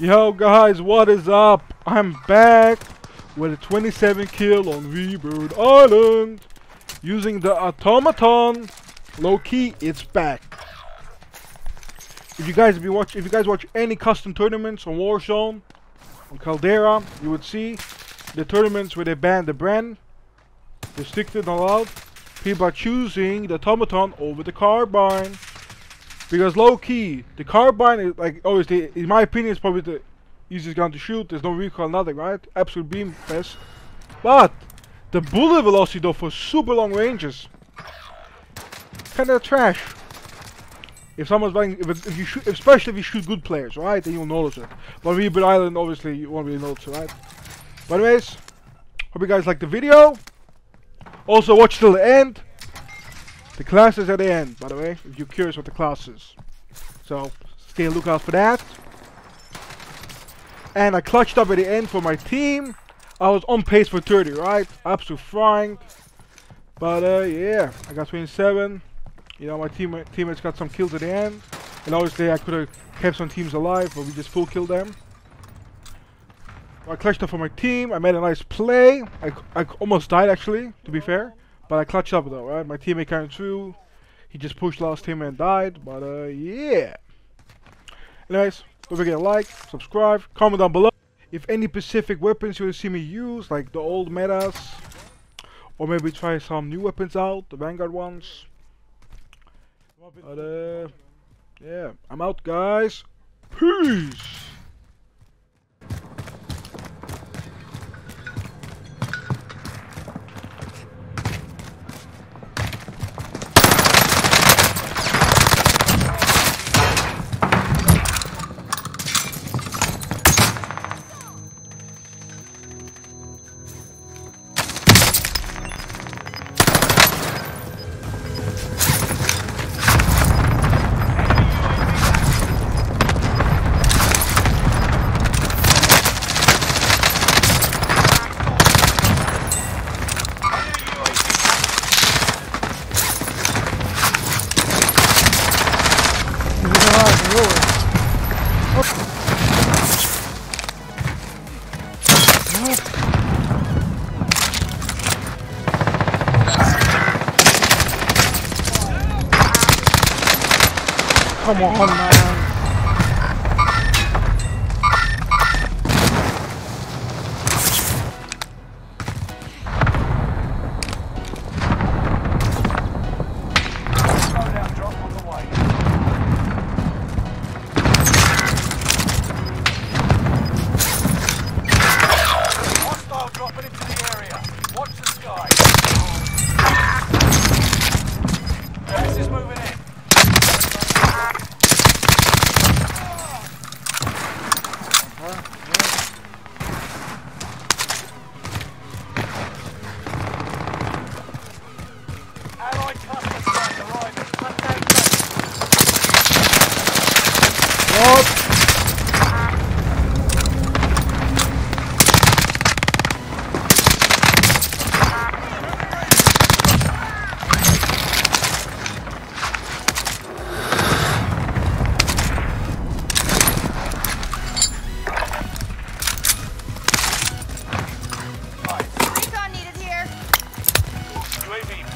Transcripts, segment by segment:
Yo guys, what is up? I'm back with a 27 kill on Rebirth Island using the automaton. Low key, it's back. If you guys be watch, if you guys watch any custom tournaments on Warzone, on Caldera, you would see the tournaments where they ban the brand, restricted and allowed. People are choosing the automaton over the carbine. Because low key, the carbine is like obviously, in my opinion, is probably the easiest gun to shoot. There's no recoil, nothing, right? Absolute beam fest. But the bullet velocity though for super long ranges, kinda trash. If someone's running, if, if you shoot, especially if you shoot good players, right, then you'll notice it. But Rebirth Island, obviously, you won't really notice right? But anyways, hope you guys liked the video. Also, watch till the end. The class is at the end, by the way, if you're curious what the class is. So, stay lookout for that. And I clutched up at the end for my team. I was on pace for 30, right? Absolute frying. But, uh, yeah, I got 27. You know, my team teammates got some kills at the end. And obviously, I could have kept some teams alive, but we just full killed them. I clutched up for my team. I made a nice play. I, I almost died, actually, to be fair. But I clutched up though, right? My teammate came through. He just pushed last team and died. But uh, yeah. Anyways, don't forget to like, subscribe, comment down below. If any specific weapons you want to see me use, like the old metas. Or maybe try some new weapons out, the Vanguard ones. But uh, yeah, I'm out guys. Peace! Come on, man.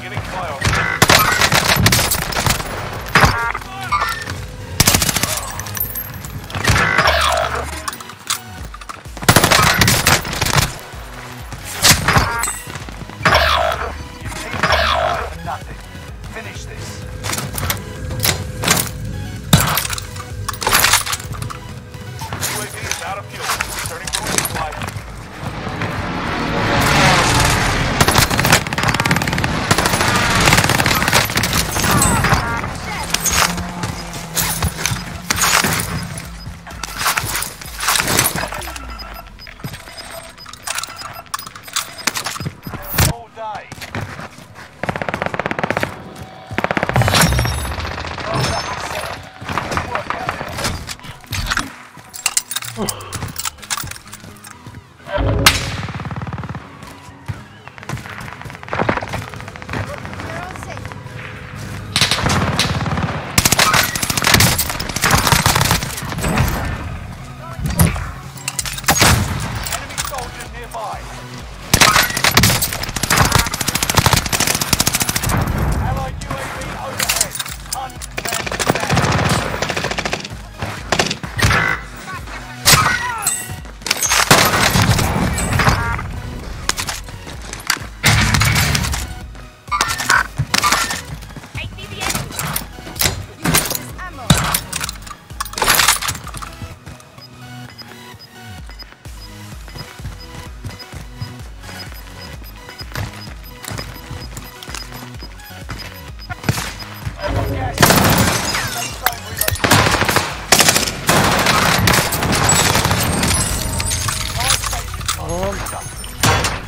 beginning flyover.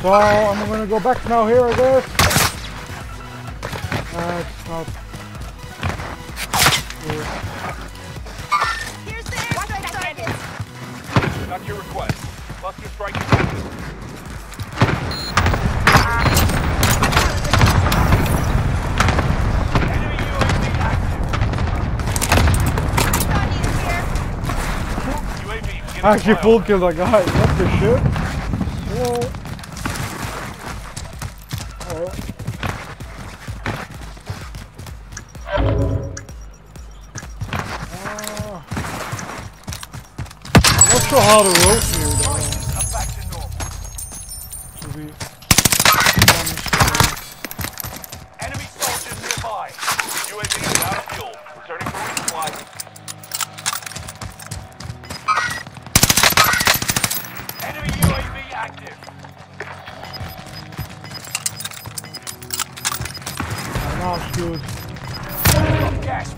So I'm gonna go back now here, I guess. Uh, That's not. good. Here's the airstrike target. Got your request. Cluster strike is active. Enemy UAV active. Johnny is here. UAV beginning I actually full kill that guy. What the shit? Whoa. Sure how to rope here though. To be Enemy soldiers nearby. UAV is out of fuel. Returning for resupply. Enemy UAV active. now it's good. Gas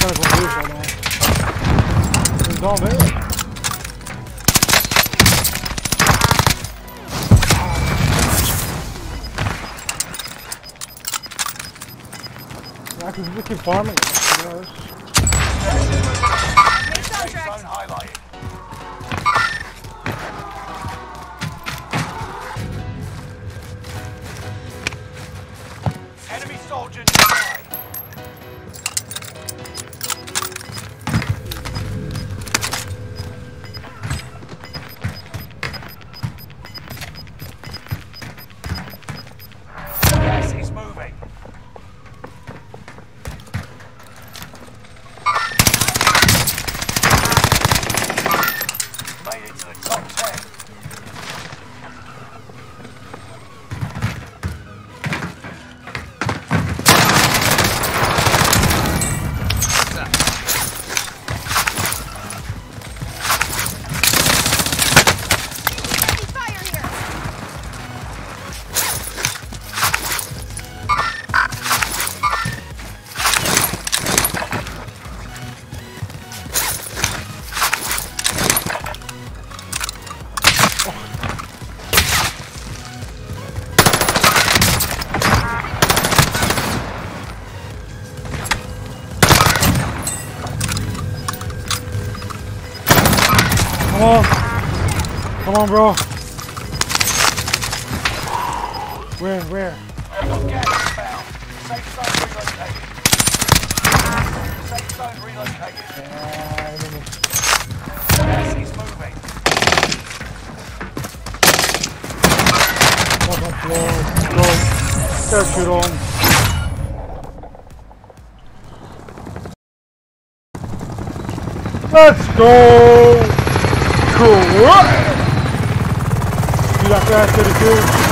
kind of confused right now. It's down there. I can just keep farming. Enemy soldier. On. Come on, bro. Where, where? Shit on. Let's go! Cool! Dude, after I said it, dude.